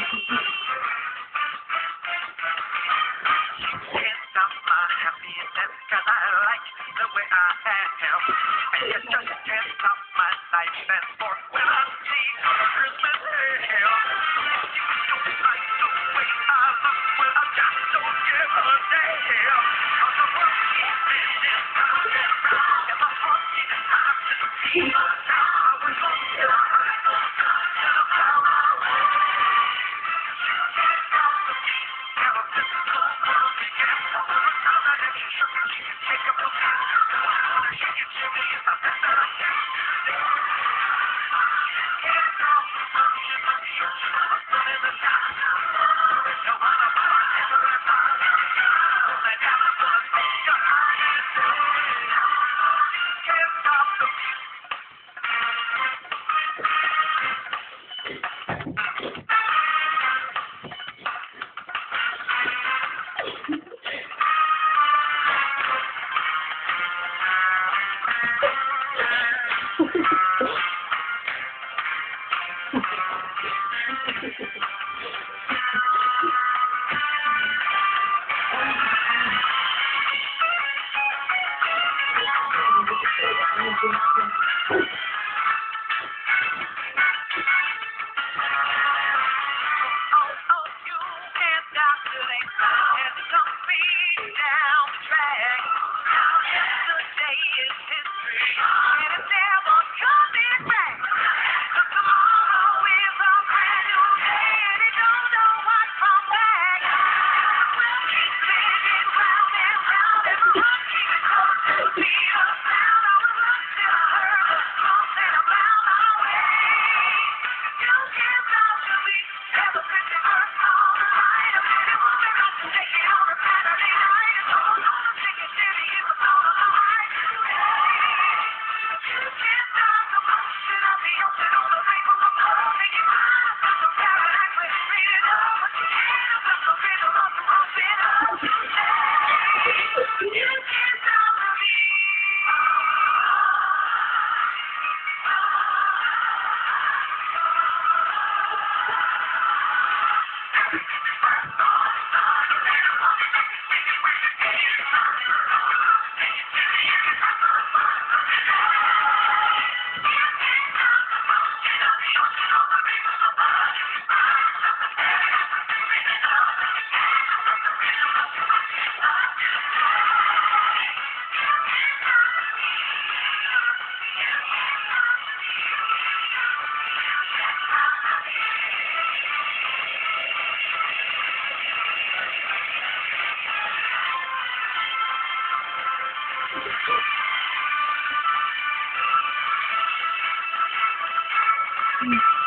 Yes, I'm happy, that's cause I like. The way I am. And you just can't stop my life. And Mm-hmm.